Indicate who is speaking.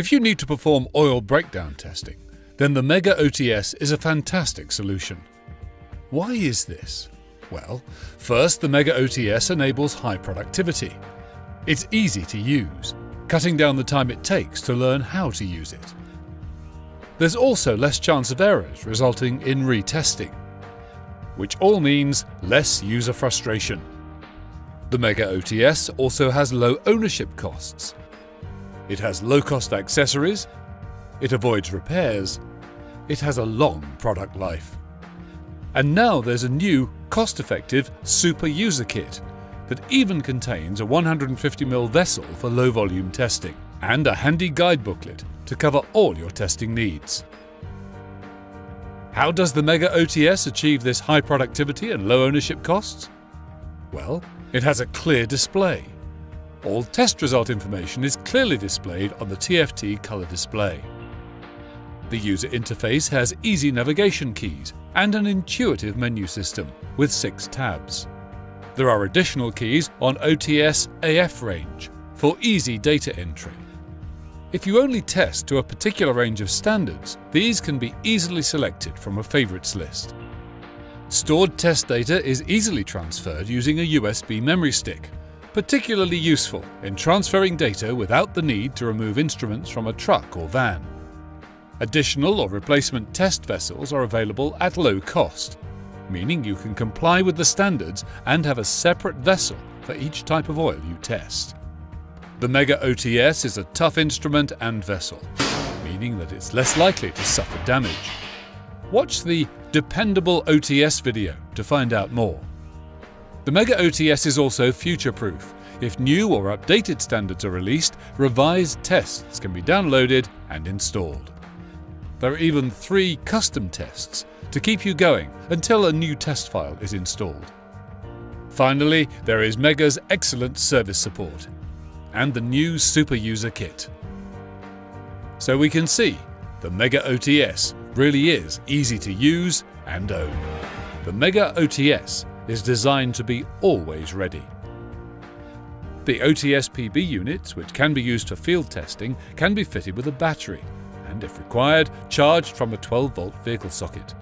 Speaker 1: If you need to perform oil breakdown testing, then the Megger OTS is a fantastic solution. Why is this? Well, first, the Megger OTS enables high productivity. It's easy to use, cutting down the time it takes to learn how to use it. There's also less chance of errors resulting in retesting, which all means less user frustration. The Megger OTS also has low ownership costs. It has low-cost accessories, it avoids repairs, it has a long product life. And now there's a new, cost-effective Super User Kit that even contains a 150ml vessel for low-volume testing and a handy guide booklet to cover all your testing needs. How does the Megger OTS achieve this high productivity and low ownership costs? Well, it has a clear display. All test result information is clearly displayed on the TFT color display. The user interface has easy navigation keys and an intuitive menu system with six tabs. There are additional keys on OTS AF range for easy data entry. If you only test to a particular range of standards, these can be easily selected from a favorites list. Stored test data is easily transferred using a USB memory stick, particularly useful in transferring data without the need to remove instruments from a truck or van. Additional or replacement test vessels are available at low cost, meaning you can comply with the standards and have a separate vessel for each type of oil you test. The Megger OTS is a tough instrument and vessel, meaning that it's less likely to suffer damage. Watch the Dependable OTS video to find out more. The Megger OTS is also future-proof. If new or updated standards are released, revised tests can be downloaded and installed. There are even three custom tests to keep you going until a new test file is installed. Finally, there is Megger's excellent service support and the new Super User Kit. So we can see the Megger OTS really is easy to use and own. The Megger OTS is designed to be always ready. The OTS PB units, which can be used for field testing, can be fitted with a battery and, if required, charged from a 12 volt vehicle socket.